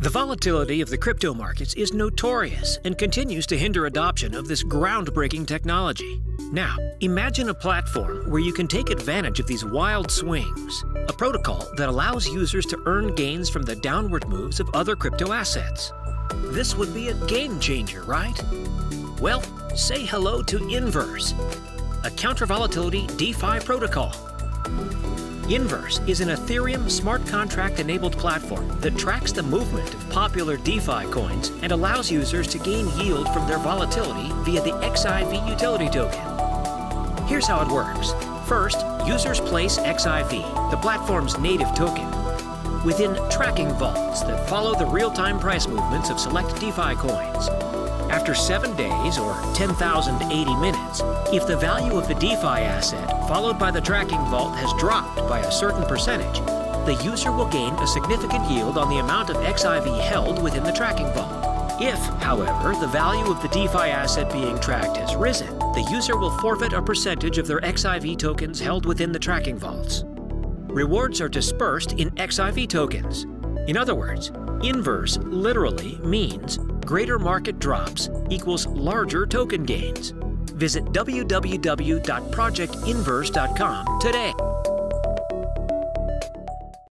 The volatility of the crypto markets is notorious and continues to hinder adoption of this groundbreaking technology. Now, imagine a platform where you can take advantage of these wild swings, a protocol that allows users to earn gains from the downward moves of other crypto assets. This would be a game changer, right? Well, say hello to Inverse, a counter volatility DeFi protocol. Inverse is an Ethereum smart contract enabled platform that tracks the movement of popular DeFi coins and allows users to gain yield from their volatility via the XIV utility token. Here's how it works. First, users place XIV, the platform's native token, within tracking vaults that follow the real time price movements of select DeFi coins. After seven days or 10,080 minutes, if the value of the DeFi asset followed by the tracking vault has dropped by a certain percentage, the user will gain a significant yield on the amount of XIV held within the tracking vault. If, however, the value of the DeFi asset being tracked has risen, the user will forfeit a percentage of their XIV tokens held within the tracking vaults. Rewards are dispersed in XIV tokens. In other words, inverse literally means greater market drops equals larger token gains. Visit www.projectinverse.com today.